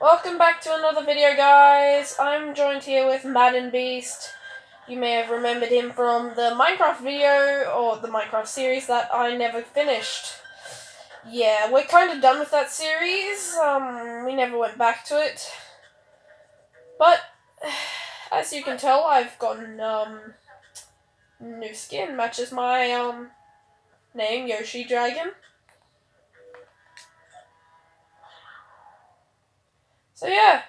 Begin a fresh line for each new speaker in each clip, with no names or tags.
Welcome back to another video, guys. I'm joined here with Madden Beast. You may have remembered him from the Minecraft video, or the Minecraft series that I never finished. Yeah, we're kind of done with that series. Um, we never went back to it. But, as you can tell, I've gotten, um, new skin. Matches my, um, name, Yoshi Dragon. So yeah.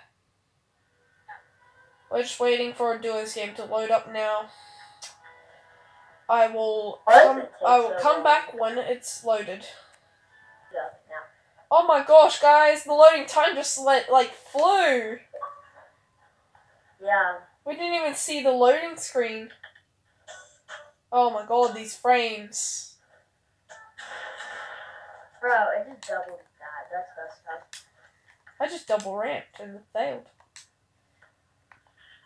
We're just waiting for a duos game to load up now. I will come, I will come back when it's loaded. Oh my gosh, guys, the loading time just let like flew.
Yeah.
We didn't even see the loading screen. Oh my god, these frames.
Bro, it just doubled that. That's messed up.
I just double ramped and it failed.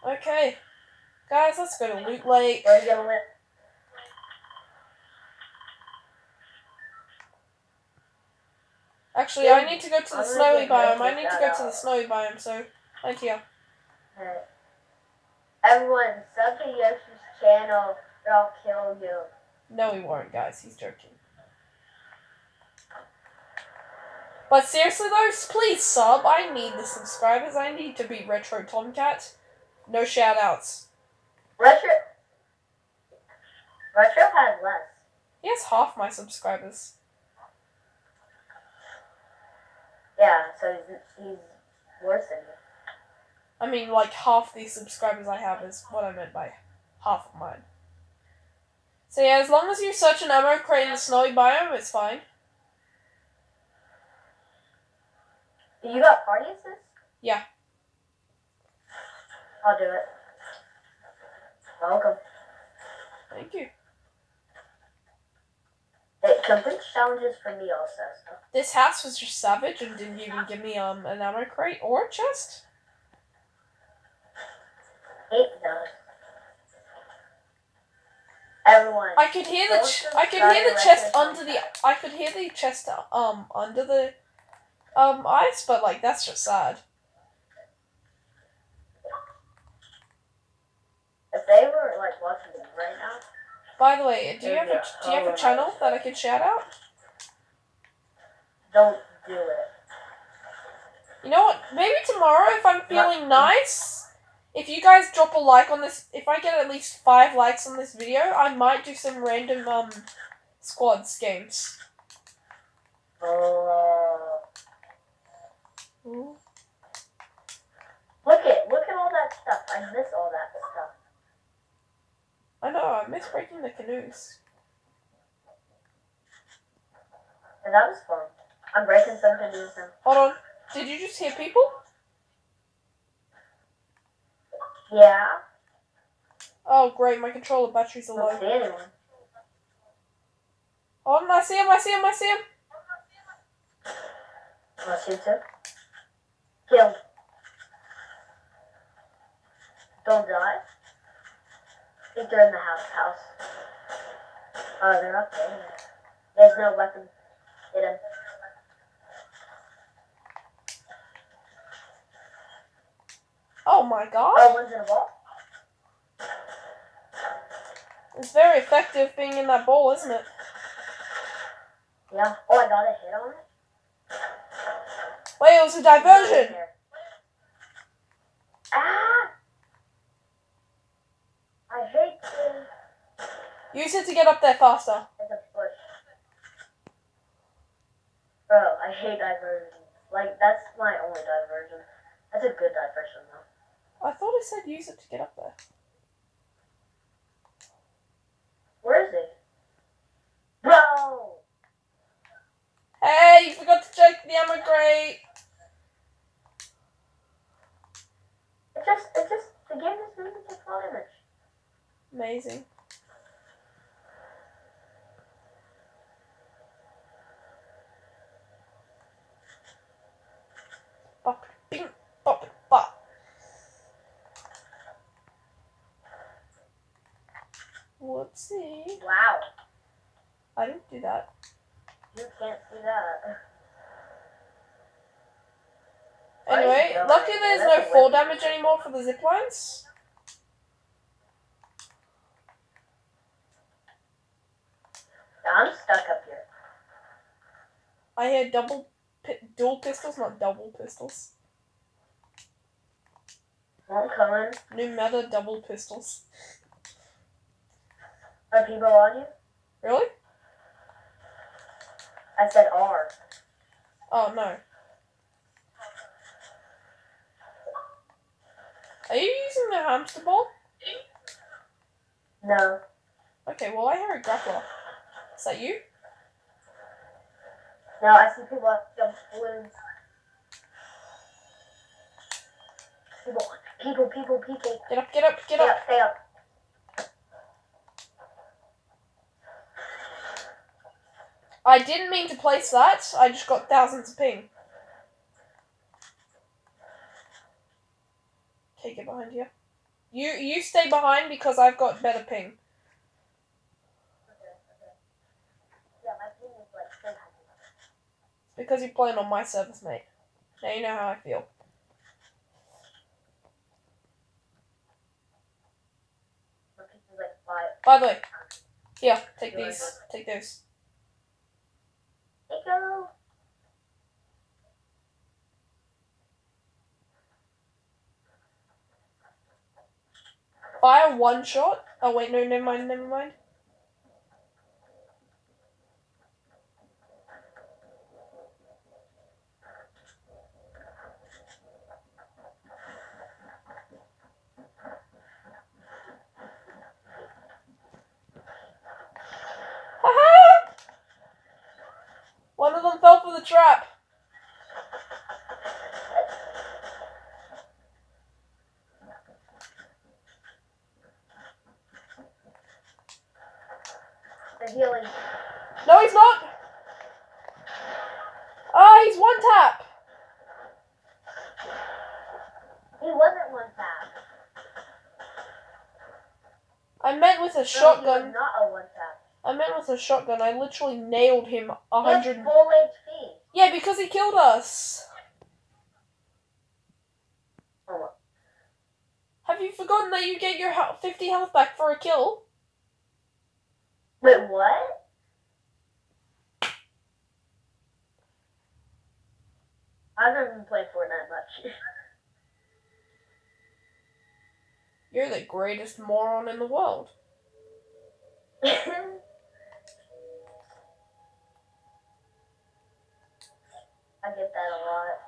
Okay. Guys, let's go to Loot Lake.
Where are you gonna live?
Actually, I need to go to the snowy biome. I need to go to the snowy biome, so thank you.
Everyone, sub to Yoshi's channel or I'll kill you.
No, he won't, guys. He's joking. But seriously, though, please sub. I need the subscribers. I need to be Retro Tomcat. No shout outs.
Retro. Retro has less.
He has half my subscribers.
Yeah, so he's, he's worse than you.
I mean, like, half the subscribers I have is what I meant by half of mine. So, yeah, as long as you search an ammo crate in the snowy biome, it's fine.
You got party assist?
Yeah.
I'll do it. Welcome.
Thank you.
It completes challenges for me also, so.
This house was just savage and didn't even give me um an ammo crate or a chest.
Hate those. Everyone.
I could hear the ch- I could hear the chest under the I could hear the chest um under the um ice, but like that's just sad.
If they were like watching this right now,
By the way, do you have a do you have a channel that I could shout out?
don't do it.
You know what? Maybe tomorrow, if I'm feeling nice, if you guys drop a like on this, if I get at least five likes on this video, I might do some random um squads games.
Oh.
Ooh.
Look at look at all that stuff. I miss all that stuff.
I know. I miss breaking the canoes.
And that was fun. I'm breaking some canoes now.
Hold on. Did you just hear people?
Yeah.
Oh, great. My controller batteries
I
are
don't
low.
see anyone.
Oh, I see him. I see him. I see him.
I see him? Killed. Don't die. I think they're in the house. House. Oh, they're up there. There's no weapon. Hit him.
Oh my god.
Oh, one's in a ball.
It's very effective being in that bowl, isn't it?
Yeah. Oh, I got a hit on it.
Wait, it was a diversion.
Ah! I hate this.
Use it to get up there faster.
It's a push. Bro, I hate diversion. Like, that's my only diversion. That's a good diversion, though.
I thought it said use it to get up there.
Where is it? Bro!
Hey, you forgot to check the ammo crate.
Just, it just, the game just made me take image.
Amazing. Bop, bing, bop, bop. Whoopsie.
Wow.
I didn't do that.
You can't see that.
Anyway,
are.
Lucky there's no fall damage anymore for the zip lines.
I'm stuck up here.
I had double, pi- dual pistols, not double pistols.
Come in.
New meta double pistols.
Are people on you?
Really?
I said R.
Oh no. Are you using the hamster ball?
No.
Okay, well I hear a grappler. Is that you?
No, I see people the balloons. People, people, people, people.
Get up, get up, get
Stay
up.
up, stay up.
I didn't mean to place that. I just got thousands of ping. Okay, get behind you. You you stay behind because I've got better ping.
Yeah, my team is like 300.
Because you're playing on my service, mate. Now you know how I feel.
My team is like 5.
By the way, here, take these. Take those.
Hey, go.
Fire one shot. Oh wait, no, never mind, never mind. One of them fell for the trap.
The healing.
No, he's not. He's one tap.
He wasn't one tap.
I meant with a
No,
shotgun.
not a one tap.
I meant with a shotgun. I literally nailed him a hundred.
full HP.
Yeah, because he killed us.
Oh,
Have you forgotten that you get your 50 health back for a kill?
wait, what? I haven't been playing Fortnite much.
You're the greatest moron in the world.
I get that a lot.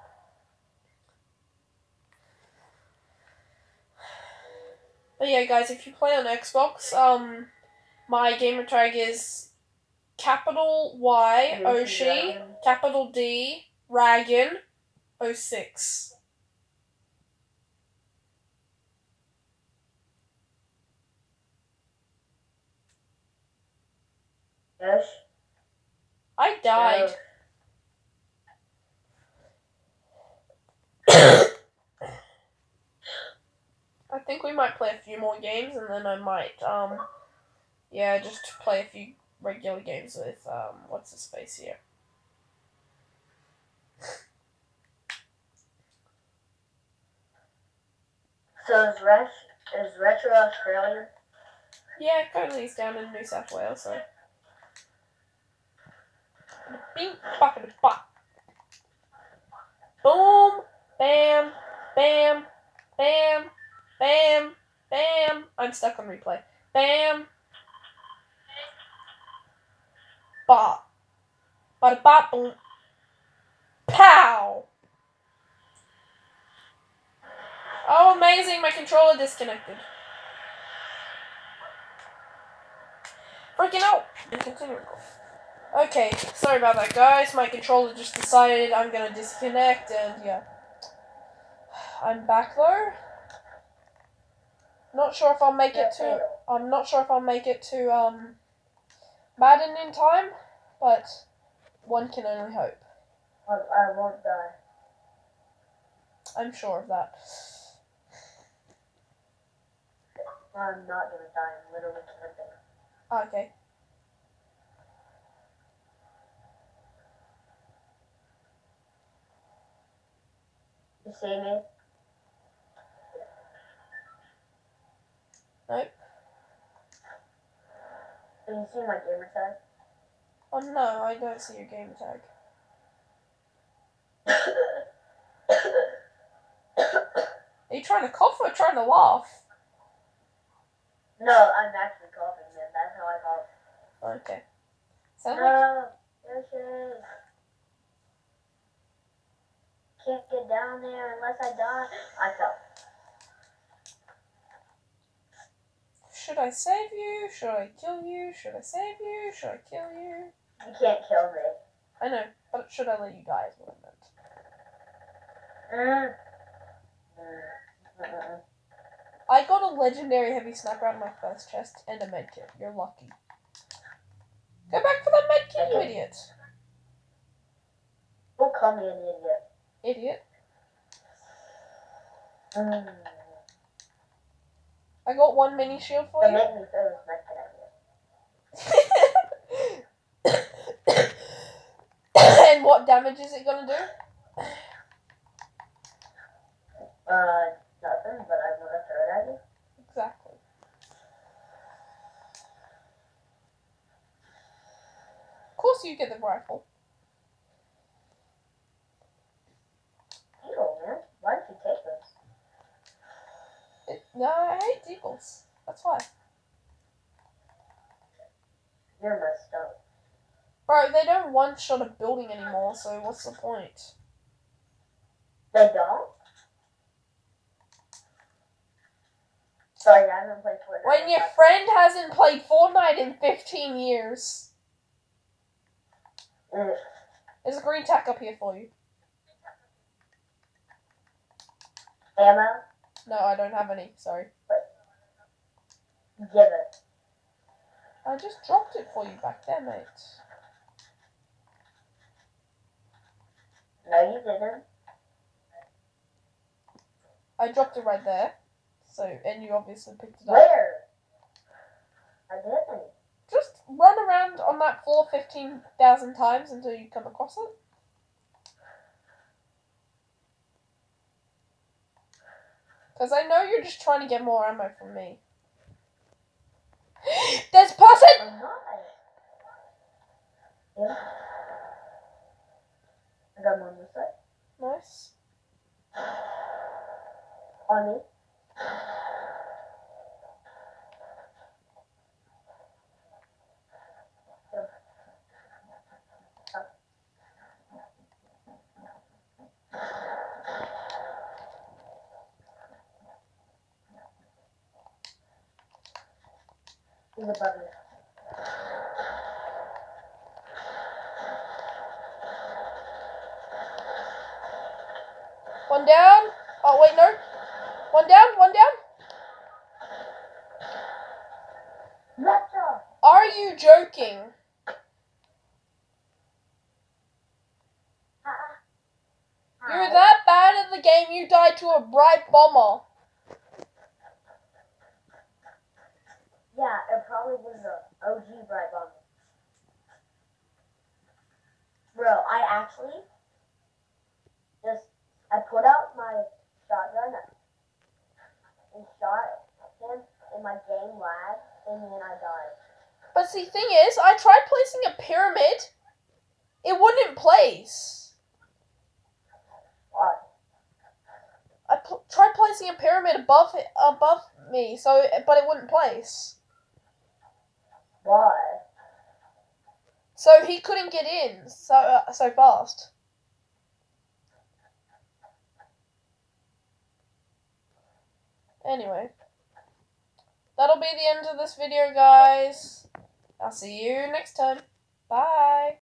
But yeah, guys, if you play on Xbox, um, my gamer tag is capital Y Oshi, capital D Ragan 06.
Yes.
I died. I think we might play a few more games and then I might, um, yeah, just play a few regular games with, um, what's his face here?
So is Ret is Retro Australian?
Yeah, currently he's down in New South Wales, so. Bing, bop, bop. Boom, bam, bam, bam, bam, bam. I'm stuck on replay. Bam. Bop. Bada bop, boom. Pow! Oh, amazing, my controller disconnected. Freaking out! Okay, sorry about that, guys. My controller just decided I'm gonna disconnect, and yeah. I'm back though. Not sure if I'll make it to. I'm not sure if I'll make it to um, Madden in time, but one can only hope.
I, I won't die.
I'm sure of that.
I'm not gonna die. I'm literally camping.
Oh, okay.
You see me?
Nope.
Have you see my gamer tag?
Oh no, I don't see your gamer tag. Are you trying to cough or trying to laugh?
No, I'm actually coughing, man. That's how I cough.
Okay. Like
No, there is. Can't get down there unless I die. I fell.
should I save you? Should I kill you? Should I save you? Should I kill you?
You can't kill me.
I know, but should I let you die is what I meant.
Mm. Mm. Mm-mm.
I got a legendary heavy sniper out of my first chest and a medkit. You're lucky. Go back for that medkit, you idiot.
Don't call me an idiot.
Idiot.
Mm.
I got one mini shield for you.
me throw this medkit at
and what damage is it gonna do?
Uh, nothing, but I want to throw it at you.
Exactly. Course you get the rifle.
Ew, man. Why did you take this?
It, no, I hate deagles. That's why.
You're messed up.
Bro, they don't one-shot a building anymore, so what's the point?
They don't? Sorry, I haven't played Fortnite.
When your friend hasn't played Fortnite in 15 years.
Mm.
There's a green tack up here for you.
Ammo?
No, I don't have any, sorry.
Give it.
I just dropped it for you back there, mate.
No, you didn't.
I dropped it right there. So, and you obviously picked it up.
Where? I didn't.
Just on that floor 15,000 times until you come across it. Because I know you're just trying to get more ammo from me. There's person!
Yeah. I got one on this side.
Nice.
On me. He's above me.
One down. Oh, wait, no. One down, one down.
Metro!
Are you joking? Uh-uh. You're that bad at the game you died to a Brite Bomber.
Yeah, it probably was a OG bright bomb. Bro, I actually just I put out my shotgun and shot him and my game lagged and then I died.
But see, thing is, I tried placing a pyramid. It wouldn't place.
Why?
I pl- tried placing a pyramid above it, above me, so but it wouldn't place.
Why?
So he couldn't get in so uh, so fast. Anyway, that'll be the end of this video, guys. I'll see you next time. Bye.